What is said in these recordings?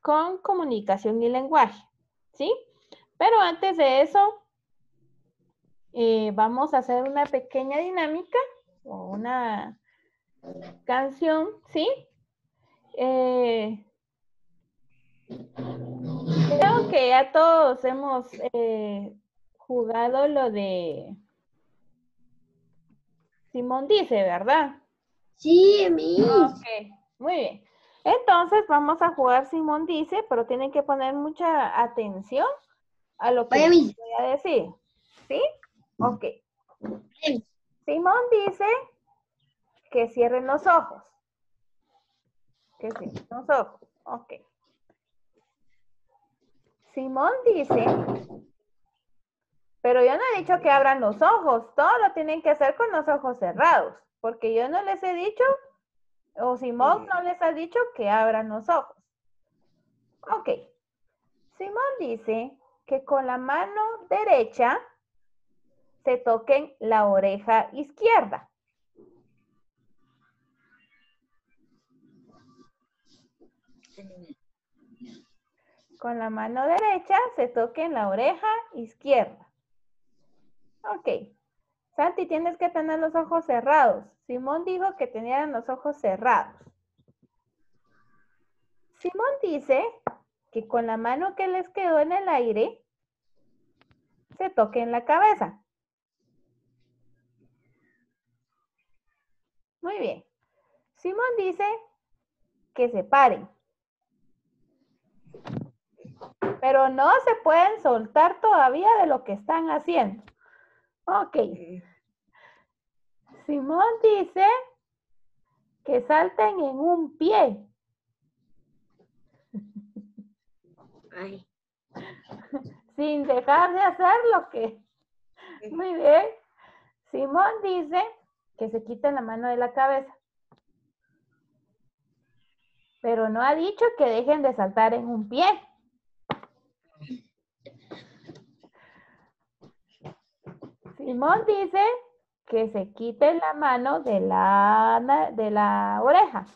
con comunicación y lenguaje, ¿sí? Pero antes de eso, eh, vamos a hacer una pequeña dinámica o una canción, ¿sí? Eh, creo que ya todos hemos eh, jugado lo de Simón dice, ¿verdad? Sí, mi. Ok, muy bien. Entonces vamos a jugar Simón dice, pero tienen que poner mucha atención a lo que voy a decir. ¿Sí? Ok. Simón dice que cierren los ojos. Que cierren los ojos. Ok. Simón dice, pero yo no he dicho que abran los ojos, todo lo tienen que hacer con los ojos cerrados, porque yo no les he dicho, o Simón no les ha dicho que abran los ojos. Ok. Simón dice que con la mano derecha se toquen la oreja izquierda. Con la mano derecha se toquen la oreja izquierda. Ok. Santi, tienes que tener los ojos cerrados. Simón dijo que tenían los ojos cerrados. Simón dice que con la mano que les quedó en el aire, se toquen la cabeza. Muy bien. Simón dice que se paren. Pero no se pueden soltar todavía de lo que están haciendo. Ok. Simón dice que salten en un pie. Sin dejar de hacer lo que. Muy bien. Simón dice que se quiten la mano de la cabeza. Pero no ha dicho que dejen de saltar en un pie. Simón dice que se quite la mano de la, de la oreja.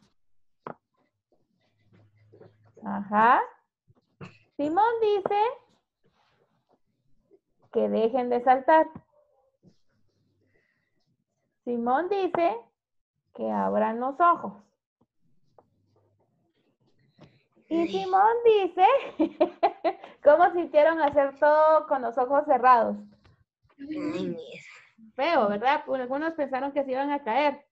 Ajá. Simón dice que dejen de saltar. Simón dice que abran los ojos. Y Simón dice, ¿cómo sintieron hacer todo con los ojos cerrados? Feo, ¿verdad? Pues algunos pensaron que se iban a caer.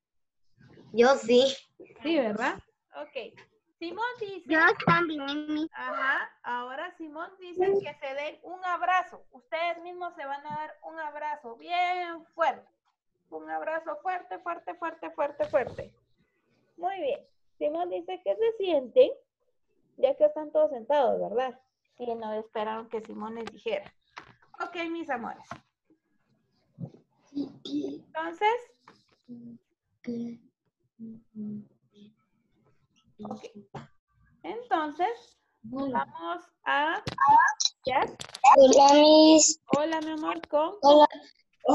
Yo sí. Sí, ¿verdad? Ok. Simón dice. Yo también. Ajá. Ahora Simón dice que se den un abrazo. Ustedes mismos se van a dar un abrazo bien fuerte. Un abrazo fuerte, fuerte, fuerte, fuerte, fuerte. Muy bien. Simón dice que se sienten, ya que están todos sentados, ¿verdad? Y no esperaron que Simón les dijera. Ok, mis amores. Entonces. Ok. Entonces, vamos a... ¿Ya? Hola, mis. Hola, mi amor, con... Hola.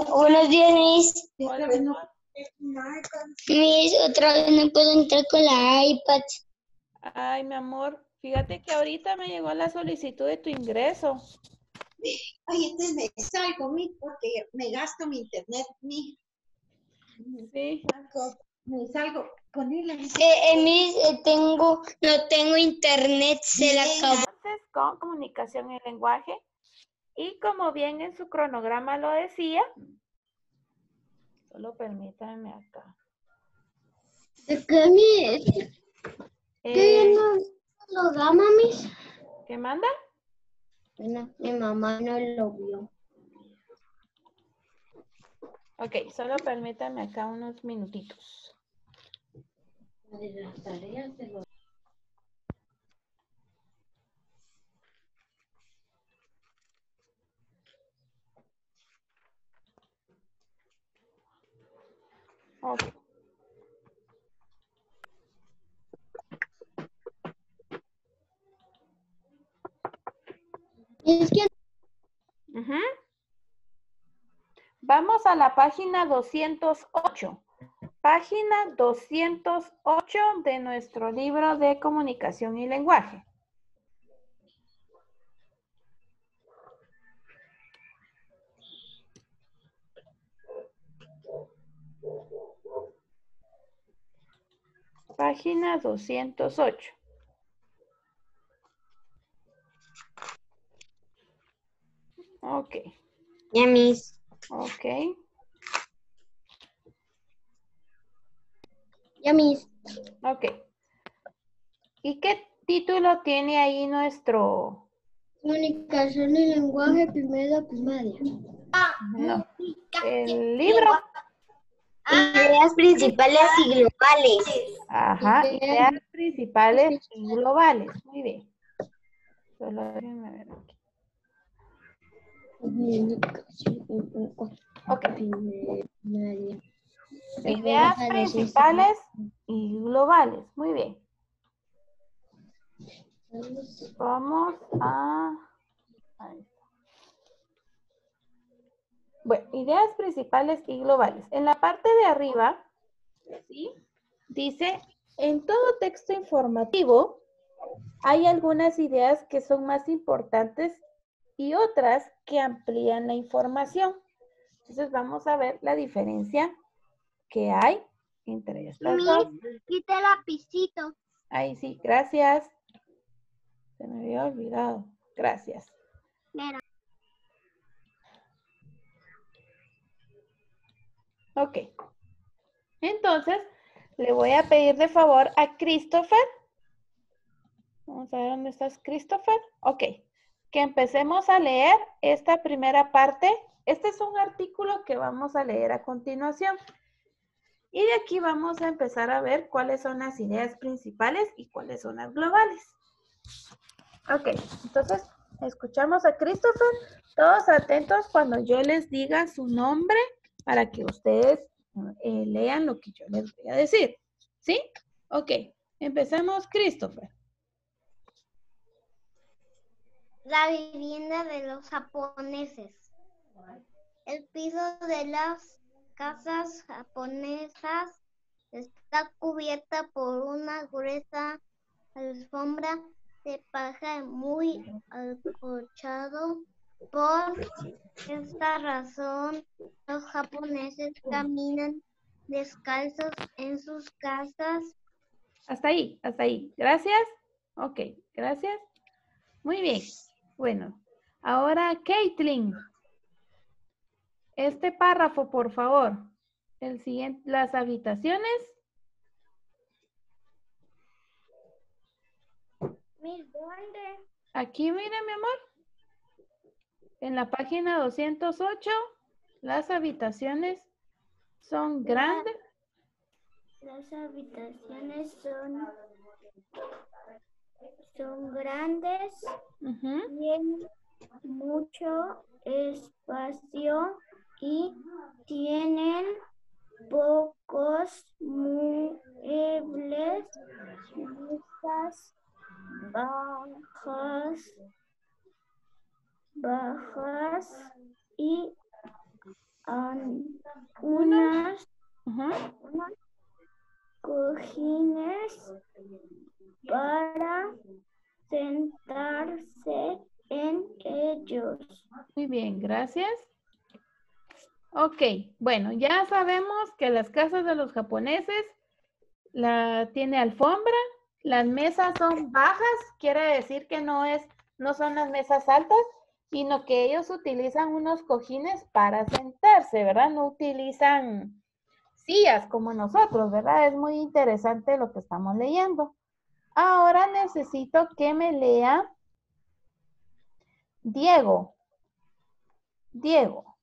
Buenos días, mis. Hola, mi amor. Mis, otra vez no puedo entrar con la iPad. Ay, mi amor, fíjate que ahorita me llegó la solicitud de tu ingreso. Ay, entonces me salgo, mi, porque me gasto mi internet, mi. Sí. Me salgo con él. Eh, eh, mis, eh, tengo, no tengo internet, se la acabó. Entonces, con comunicación y lenguaje. Y como bien en su cronograma lo decía, solo permítanme acá. ¿De qué, Eh, no lo da, mis? ¿Qué manda? Bueno, mi mamá no lo vio. Ok, solo permítanme acá unos minutitos. Ok. Vamos a la página 208. página 208 de nuestro libro de comunicación y lenguaje. Página 208. Ok, Ya, mis. ok. Ya, mis. Ok. ¿Y qué título tiene ahí nuestro? Comunicación y lenguaje, primera primaria. No. El libro. Ideas principales y globales. Ajá. Ideas principales y globales. Muy bien. Solo déjenme ver aquí. Ok. Primaria. Ideas principales y globales. Muy bien. Vamos a... Bueno, ideas principales y globales. En la parte de arriba, ¿sí? Dice, en todo texto informativo hay algunas ideas que son más importantes y otras que amplían la información. Entonces vamos a ver la diferencia que hay entre estas dos. Quita el lapicito. Ahí sí, gracias. Se me había olvidado. Gracias. Mira. Ok. Entonces, le voy a pedir de favor a Christopher. Vamos a ver dónde estás, Christopher. Ok. Que empecemos a leer esta primera parte. Este es un artículo que vamos a leer a continuación. Y de aquí vamos a empezar a ver cuáles son las ideas principales y cuáles son las globales. Ok, entonces escuchamos a Christopher. Todos atentos cuando yo les diga su nombre para que ustedes eh, lean lo que yo les voy a decir. ¿Sí? Ok, empecemos, Christopher. La vivienda de los japoneses. El piso de las casas japonesas está cubierta por una gruesa alfombra de paja muy acolchado. Por esta razón, los japoneses caminan descalzos en sus casas. Hasta ahí, hasta ahí. Gracias. Ok, gracias. Muy bien. Bueno, ahora Caitlin. Este párrafo, por favor. El siguiente, las habitaciones. Aquí, mire, mi amor. En la página 208, las habitaciones son grandes. Las habitaciones son, son grandes, tienen mucho espacio y tienen pocos muebles, mesas bajas, bajas y an- unas cojines para sentarse en ellos. Muy bien, gracias. Ok, bueno, ya sabemos que las casas de los japoneses la tiene alfombra, las mesas son bajas, quiere decir que no es, no son las mesas altas, sino que ellos utilizan unos cojines para sentarse, ¿verdad? No utilizan sillas como nosotros, ¿verdad? Es muy interesante lo que estamos leyendo. Ahora necesito que me lea Diego. Diego.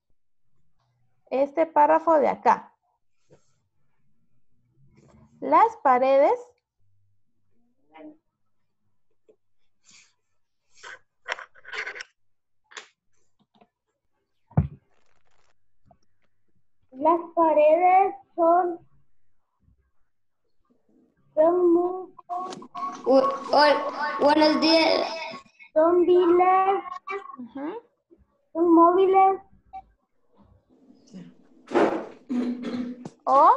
Este párrafo de acá. Las paredes Las paredes son son muy buenos días. son viles, ujú, son móviles o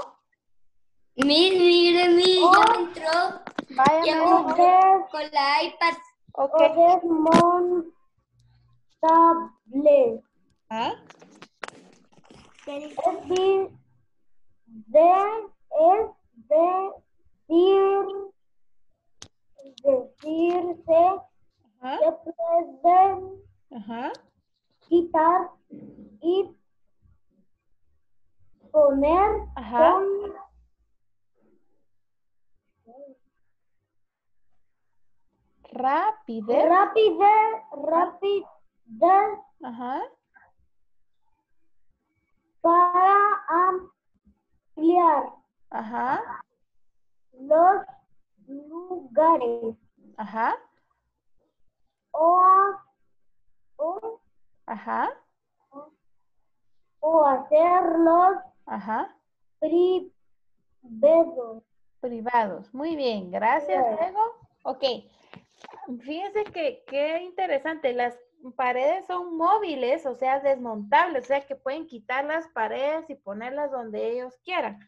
Miss, mire, Miss, ya entró. Vaya, con la iPad. Ok. desmontable. ¿Ah? Es de, de, es decir, decirse Ajá. que pueden Ajá. quitar y poner Ajá. con rapidez, rapidez Ajá. para ampliar Ajá. los lugares Ajá. o, a- o, Ajá. o hacerlos Ajá. privados. Privados. Muy bien. Gracias. Diego. Ok. Fíjense que qué interesante. Las paredes son móviles, o sea, desmontables, o sea, que pueden quitar las paredes y ponerlas donde ellos quieran.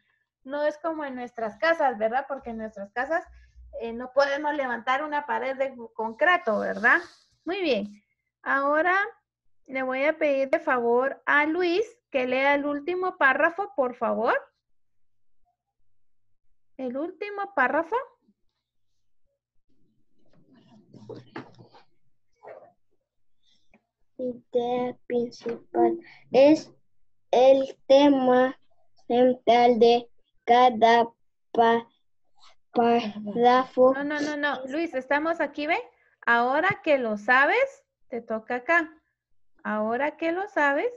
No es como en nuestras casas, ¿verdad? Porque en nuestras casas eh, no podemos levantar una pared de concreto, ¿verdad? Muy bien. Ahora le voy a pedir de favor a Luis que lea el último párrafo, por favor. El último párrafo. idea principal es el tema central de cada pa- párrafo. No, no, no, no. Luis, estamos aquí, ¿ve? Ahora que lo sabes, te toca acá. Ahora que lo sabes,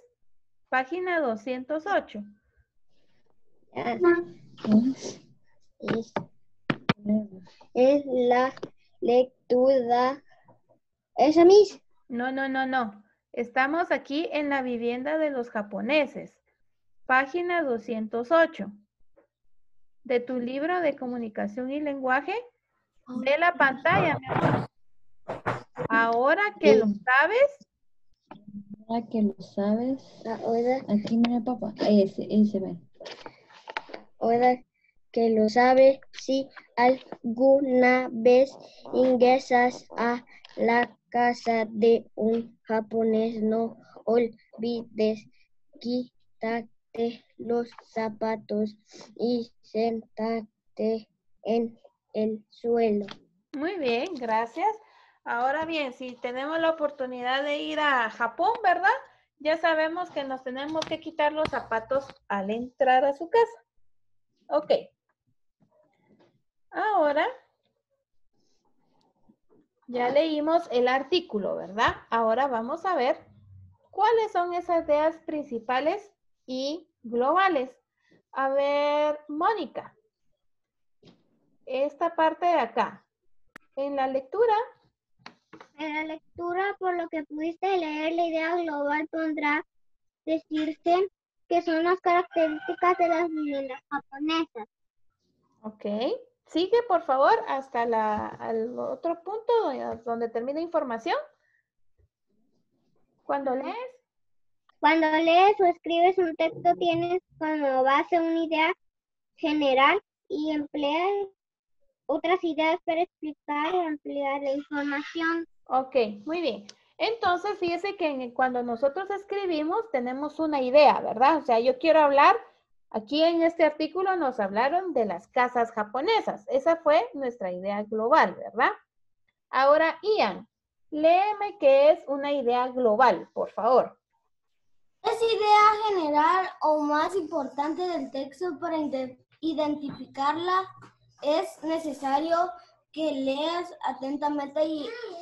página 208. Es, es la lectura. Esa misma. No, no, no, no. Estamos aquí en la vivienda de los japoneses. Página 208. De tu libro de comunicación y lenguaje, de la pantalla, mi amor. Ahora que lo sabes, Ahora que lo sabes, Ahora, aquí mira papá, ese, ese ve. ahora que lo sabe, si alguna vez ingresas a la casa de un japonés, no olvides quitarte los zapatos y sentarte en el suelo. Muy bien, gracias. Ahora bien, si tenemos la oportunidad de ir a Japón, ¿verdad? Ya sabemos que nos tenemos que quitar los zapatos al entrar a su casa. Ok. Ahora, ya leímos el artículo, ¿verdad? Ahora vamos a ver cuáles son esas ideas principales y globales. A ver, Mónica, esta parte de acá. En la lectura, En la lectura, por lo que pudiste leer, la idea global pondrá decirse que son las características de las viviendas japonesas. ok. Sigue, por favor, hasta la, al otro punto donde, donde termina información. Cuando lees, Cuando lees o escribes un texto, tienes como base una idea general y empleas otras ideas para explicar y ampliar la información. ok, muy bien. Entonces, fíjese que cuando nosotros escribimos tenemos una idea, ¿verdad? O sea, yo quiero hablar, aquí en este artículo nos hablaron de las casas japonesas. Esa fue nuestra idea global, ¿verdad? Ahora, Ian, léeme qué es una idea global, por favor. Es idea general o más importante del texto para ide- identificarla. Es necesario que leas atentamente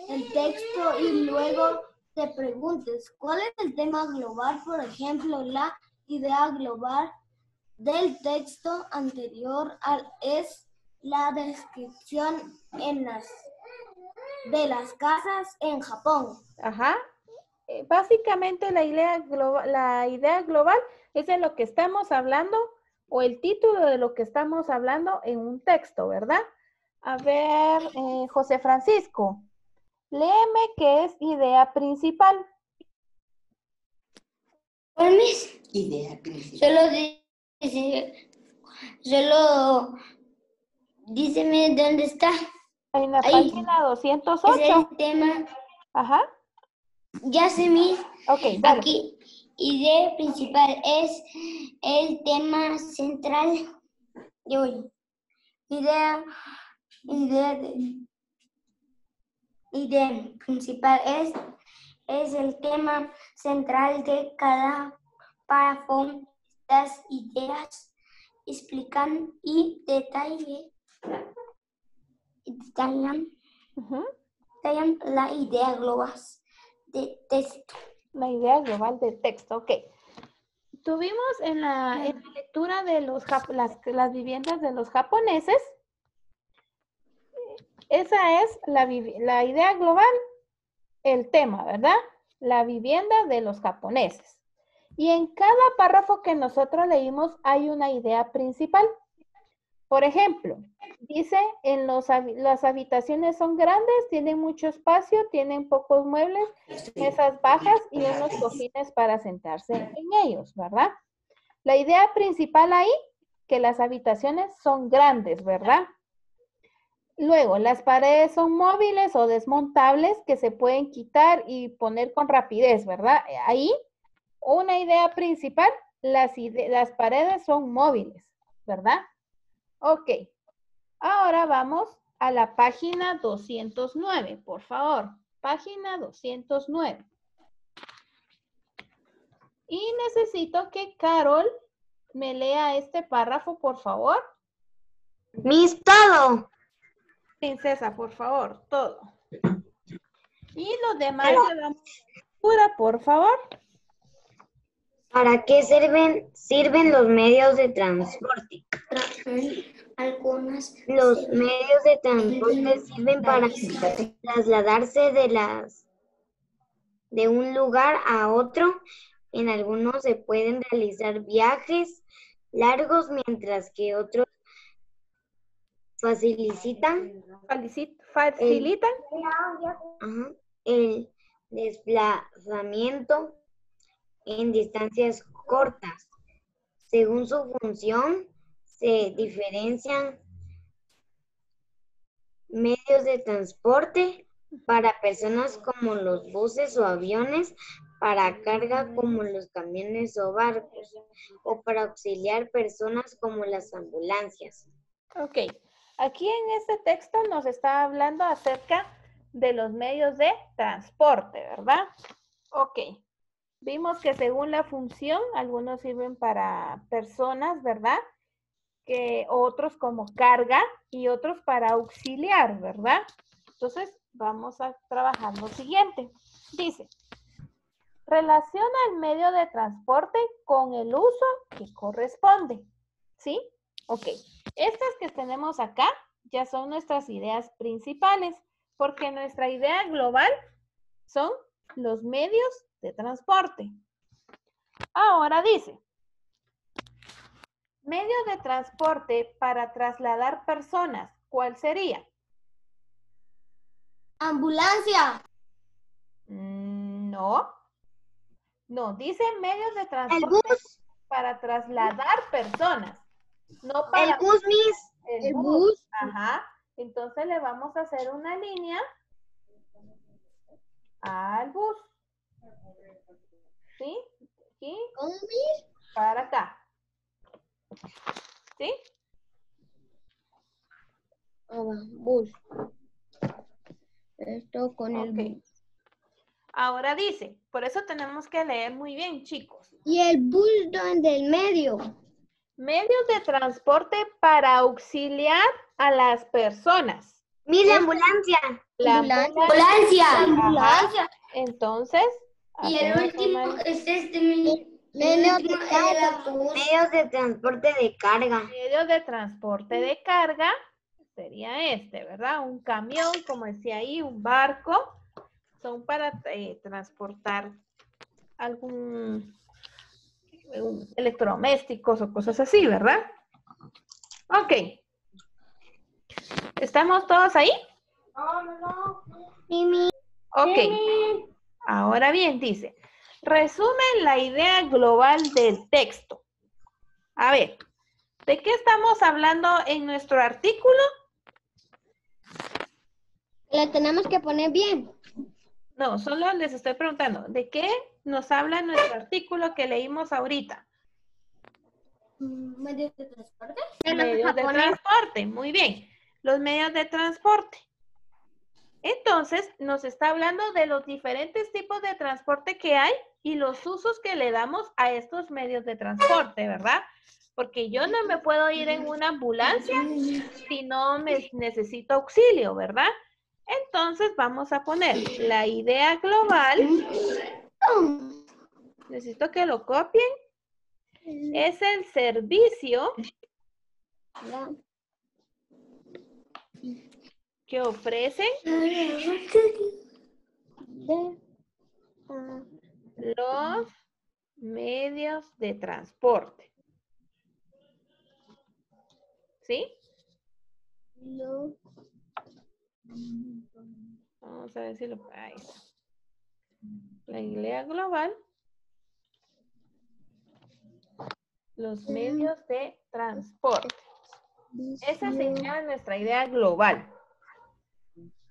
el texto y luego te preguntes cuál es el tema global. Por ejemplo, la idea global del texto anterior es la descripción de las casas en Japón. Ajá. Eh, Básicamente la idea, globa- la idea global es de lo que estamos hablando o el título de lo que estamos hablando en un texto, ¿verdad? A ver, eh, José Francisco, léeme qué es idea principal. Pues, Idea principal. Solo dice solo díceme dónde está. En la Ahí. página Es 208. el tema. Ajá. Ya sé, mis. Ok, dale. Aquí, idea principal es el tema central de hoy. Idea, idea, de- idea principal es, es el tema central de cada párrafo. Estas ideas explican y detalle- y detallan, Ujú. detallan la idea global de texto. La idea global del texto, ok. Tuvimos en la, en la lectura de los, las, las viviendas de los japoneses, esa es la, la idea global, el tema, ¿verdad? La vivienda de los japoneses. Y en cada párrafo que nosotros leímos hay una idea principal. Por ejemplo, dice, en los, las habitaciones son grandes, tienen mucho espacio, tienen pocos muebles, mesas bajas y unos cojines para sentarse en ellos, ¿verdad? La idea principal ahí, que las habitaciones son grandes, ¿verdad? Luego, las paredes son móviles o desmontables que se pueden quitar y poner con rapidez, ¿verdad? Eh, Ahí, una idea principal, las, ide- las paredes son móviles, ¿verdad? Ok. Ahora vamos a la página 209, por favor. Página 209. Y necesito que Carol me lea este párrafo, por favor. Mis todo. Princesa, por favor, todo. Y los demás le damos pura, por favor. ¿Para qué sirven, sirven los medios de transporte? Algunas. Los medios de transporte sirven para trasladarse de las de un lugar a otro. En algunos se pueden realizar viajes largos, mientras que otros facilitan Facilitan. El desplazamiento en distancias cortas. Según su función, se diferencian medios de transporte para personas como los buses o aviones, para carga como los camiones o barcos, o para auxiliar personas como las ambulancias. Ok. Aquí en este texto nos está hablando acerca de los medios de transporte, ¿verdad? Ok. Vimos que según la función, algunos sirven para personas, ¿verdad? Que otros como carga y otros para auxiliar, ¿verdad? Entonces, vamos a trabajar lo siguiente. Dice, relaciona el medio de transporte con el uso que corresponde. ¿Sí? Ok. Estas que tenemos acá ya son nuestras ideas principales, porque nuestra idea global son los medios de transporte. Ahora dice, medio de transporte para trasladar personas, ¿cuál sería? Ambulancia. Mm, No. No, dice medios de transporte bus, para trasladar personas, no para el bus, Miss. el El bus. bus. Ajá. Entonces le vamos a hacer una línea al bus. ¿Sí? Aquí para acá. ¿Sí? Bus. Esto con el bus. Ahora dice, por eso tenemos que leer muy bien, chicos. Y el bus donde el medio. Medios de transporte para auxiliar a las personas. Miss, la ambulancia. La Ambulancia. ambulancia. Entonces, Y el último es este, mi- de. Medios de transporte de carga. medio de transporte de carga sería este, ¿verdad? Un camión, como decía ahí, un barco, son para eh, transportar algún un- electrodomésticos o cosas así, ¿verdad? Ok. ¿Estamos todos ahí? Ok. Ahora bien, dice, resume la idea global del texto. A ver, ¿De qué estamos hablando en nuestro artículo? Le tenemos que poner bien. No, solo les estoy preguntando, ¿de qué nos habla nuestro artículo que leímos ahorita? ¿Medios de transporte? Medios de transporte, muy bien. Los medios de transporte. Entonces, nos está hablando de los diferentes tipos de transporte que hay y los usos que le damos a estos medios de transporte, ¿verdad? Porque yo no me puedo ir en una ambulancia si no me necesito auxilio, ¿verdad? Entonces, vamos a poner la idea global. Necesito que lo copien. Es el servicio que ofrecen los medios de transporte. ¿Sí? Vamos a ver si lo... Ahí. La idea global. Los medios de transporte. Esa sería nuestra idea global.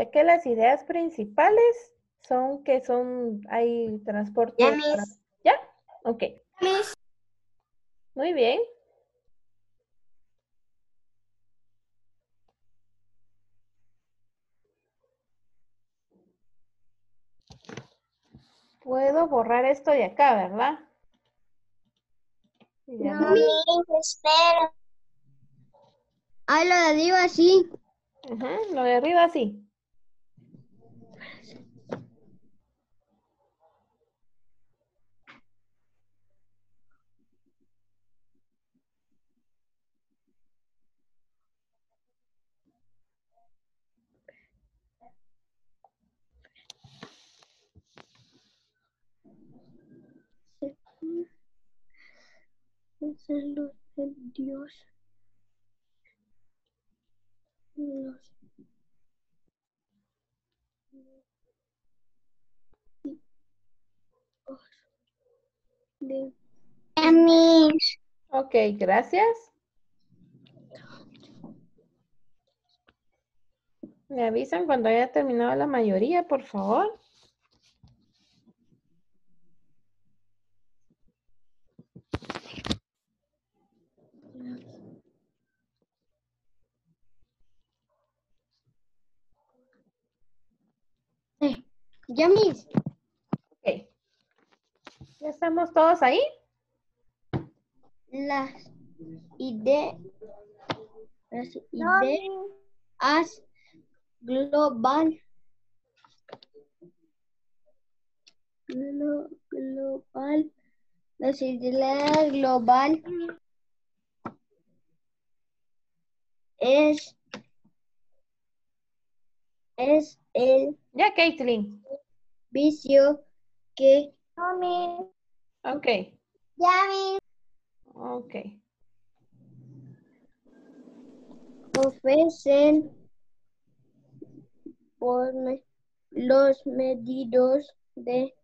Ya que las ideas principales son que son, hay transporte. Ya, para-. ¿Ya? Ok. Miss. Muy bien. Puedo borrar esto de acá, ¿verdad? Ya no- espera. Lo de arriba sí. Lo de arriba sí. De Dios. Los de Ok, gracias. Me avisan cuando haya terminado la mayoría, por favor. Ya mis. Ok. ¿Ya estamos todos ahí? Las ideas. Las ideas global. Glo- global. Las ideas global. Es. Es el Ya, Caitlin. Vicio que Ok. ya mis Ok. ofrecen por me- los medios de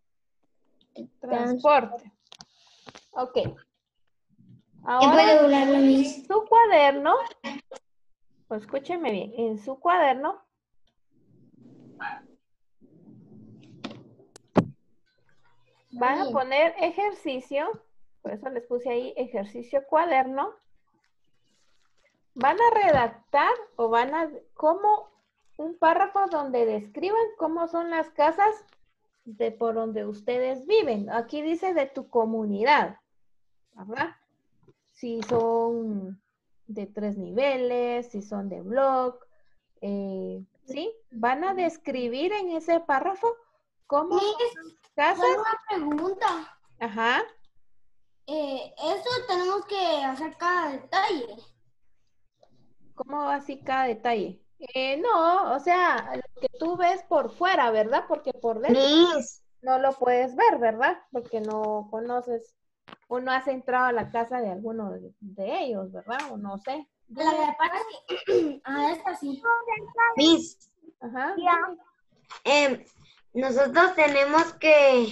Transporte. Ok. ¿Quién Ahora, en su cuaderno, pues escúcheme bien, en su cuaderno van a poner ejercicio, por eso les puse ahí ejercicio cuaderno. Van a redactar o van a, como un párrafo donde describan cómo son las casas de por donde ustedes viven. Aquí dice de tu comunidad, ¿verdad? Si son de tres niveles, si son de blog, eh, ¿sí? Van a describir en ese párrafo ¿Cómo? ¿Casas? una pregunta. Ajá. Eh, eso tenemos que hacer cada detalle. ¿Cómo así cada detalle? Eh, no, o sea, lo que tú ves por fuera, ¿verdad? Porque por dentro no lo puedes ver, ¿verdad? Porque no conoces o no has entrado a la casa de alguno de, de ellos, ¿verdad? O no sé. La de aparte, sí. Ah, esta sí. Miss, Ajá. em, nosotros tenemos que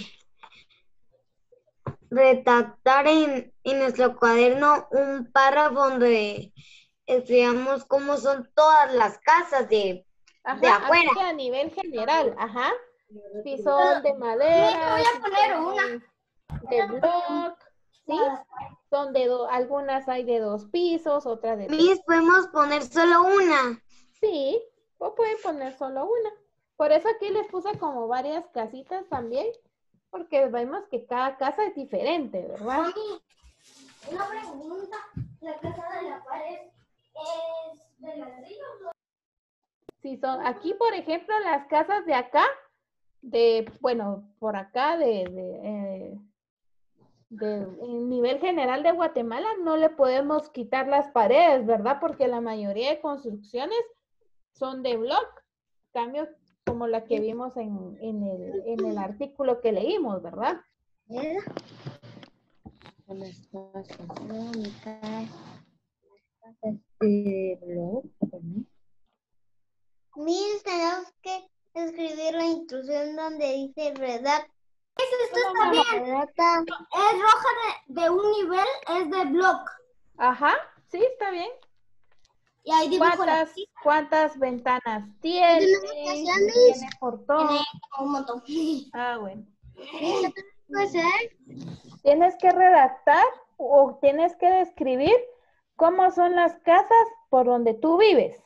redactar en, en nuestro cuaderno un párrafo donde escribamos cómo son todas las casas de... Ajá, de afuera. a nivel general, ajá. Si son de madera, voy a poner una. de block, ¿sí? Son de do- algunas hay de dos pisos, otras de tres. Podemos poner solo una. Sí, o pueden poner solo una. Por eso aquí les puse como varias casitas también, porque vemos que cada casa es diferente, ¿verdad? Mami, una pregunta. La casa de la pared es de ladrillos. Si son, aquí por ejemplo las casas de acá, de, bueno, por acá de, de, eh, de en nivel general de Guatemala, no le podemos quitar las paredes, ¿verdad? Porque la mayoría de construcciones son de block. Cambio como la que vimos en, en el, en el artículo que leímos, ¿verdad? Blog. Miss, tenemos que escribir la instrucción donde dice redacta. Esto está bien. Redacta. Es roja de, de un nivel, es de block. Ajá, sí, está bien. Y ¿Cuántas, cuántas ventanas tiene? ¿Tiene portón? tiene un montón. Ah, bueno. Tienes que redactar o tienes que describir cómo son las casas por donde tú vives.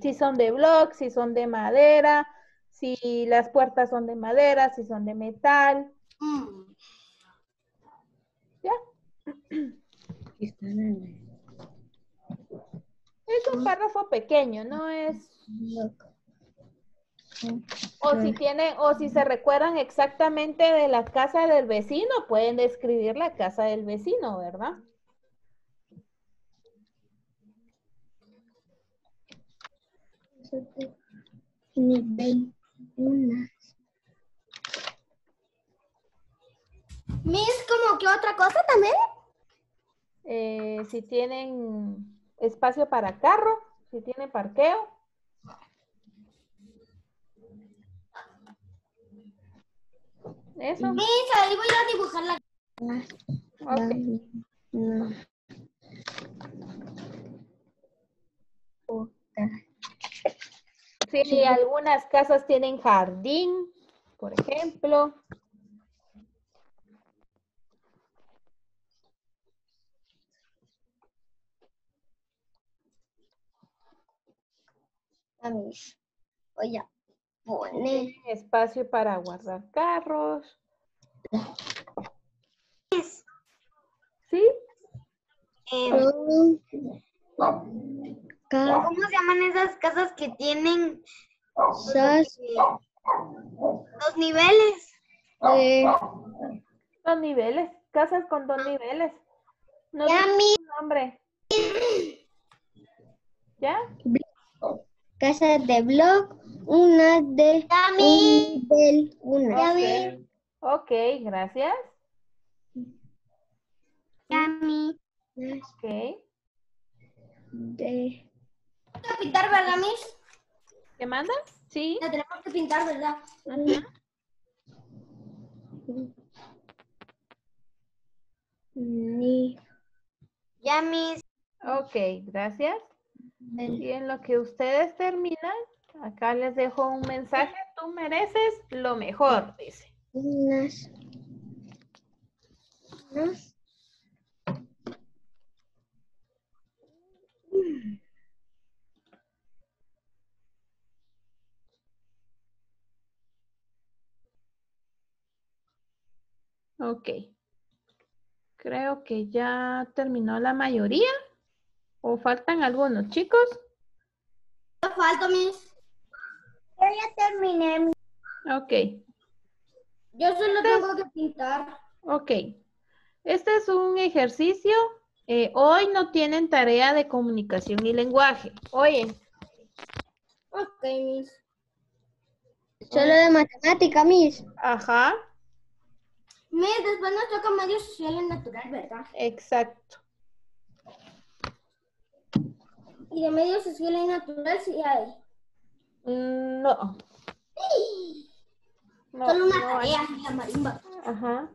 Si son de block, si son de madera, si las puertas son de madera, si son de metal. Mm. ¿Ya? Es un párrafo pequeño, no es... O si tienen, o si se recuerdan exactamente de la casa del vecino, pueden describir la casa del vecino, ¿verdad? Nivel una. Miss, como que otra cosa también. Eh, si tienen espacio para carro, si tienen parqueo. Eso. Miss, ahí voy a dibujar la ok. Si algunas casas tienen jardín, por ejemplo. A ver, voy a poner. espacio para guardar carros. ¿Sí? Em, ¿Cómo se llaman esas casas que tienen eh, dos niveles? de Dos niveles, casas con dos niveles. No Ya, mi- nombre. ¿Ya? Casas de blog, una de un nivel una. Ok. Ok, gracias. Yami. Ok. De Tenemos que pintar, ¿verdad, Miss? ¿Qué mandas? Sí. La tenemos que pintar, ¿verdad? Ajá. ni Ya mis, Ok, gracias. Y en lo que ustedes terminan, acá les dejo un mensaje. Tú mereces lo mejor, dice. unas unas Ok. Creo que ya terminó la mayoría. ¿O faltan algunos chicos? Yo falto, Miss. Yo ya terminé. Ok, Yo solo tengo que pintar. ok. Este es un ejercicio. Eh, hoy no tienen tarea de comunicación y lenguaje. Oye, Ok, Miss. Solo de matemática, Miss. ajá, Miss, después nos toca medio social y natural, ¿verdad? exacto. Y de medio social y natural sí hay. Mm, No. No, Solo una no hay. tarea, la marimba. Ajá.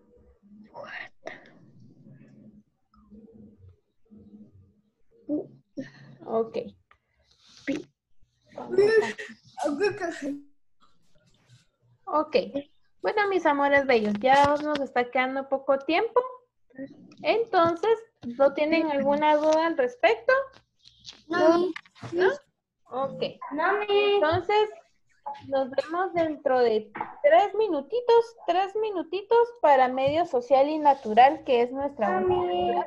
Ok. Ok. Bueno, mis amores bellos, ya nos está quedando poco tiempo. Entonces, ¿no tienen alguna duda al respecto? No. Ok. Entonces, nos vemos dentro de tres minutitos, tres minutitos para medio social y natural, que es nuestra. Adiós.